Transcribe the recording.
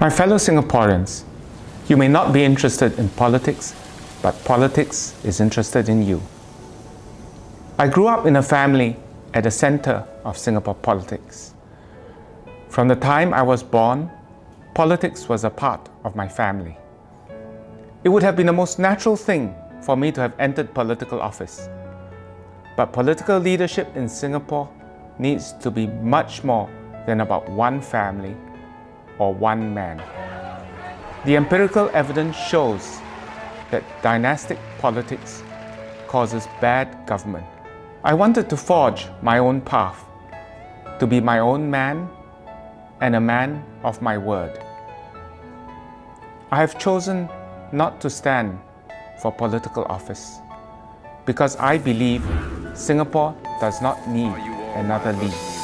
My fellow Singaporeans, you may not be interested in politics, but politics is interested in you. I grew up in a family at the center of Singapore politics. From the time I was born, politics was a part of my family. It would have been the most natural thing for me to have entered political office. But political leadership in Singapore needs to be much more than about one family or one man. The empirical evidence shows that dynastic politics causes bad government. I wanted to forge my own path, to be my own man and a man of my word. I have chosen not to stand for political office because I believe Singapore does not need another Lee.